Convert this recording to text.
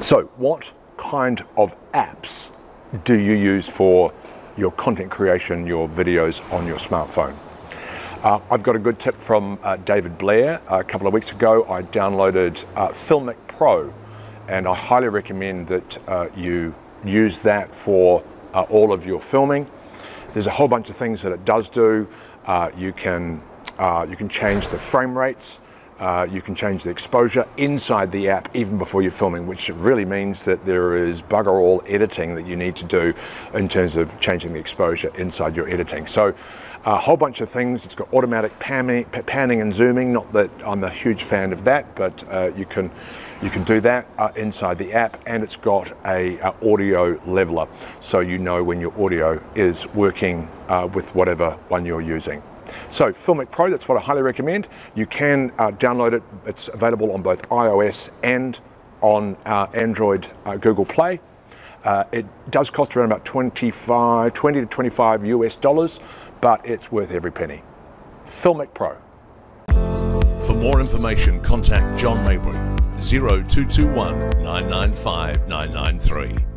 So, what kind of apps do you use for your content creation, your videos on your smartphone? Uh, I've got a good tip from uh, David Blair. A couple of weeks ago, I downloaded uh, Filmic Pro, and I highly recommend that uh, you use that for uh, all of your filming. There's a whole bunch of things that it does do. Uh, you can you can change the frame rates. Uh, you can change the exposure inside the app even before you're filming, which really means that there is bugger all editing that you need to do in terms of changing the exposure inside your editing. So a whole bunch of things. It's got automatic panning, panning and zooming. Not that I'm a huge fan of that, but uh, you can you can do that uh, inside the app, and it's got a, a, audio leveler, so you know when your audio is working uh, with whatever one you're using. So Filmic Pro, that's what I highly recommend. You can uh, download it. It's available on both iOS and on uh, Android uh, Google Play. Uh, it does cost around about 25, 20 to 25 US dollars, but it's worth every penny. Filmic Pro. For more information, contact John Maybury, 0221 995 993.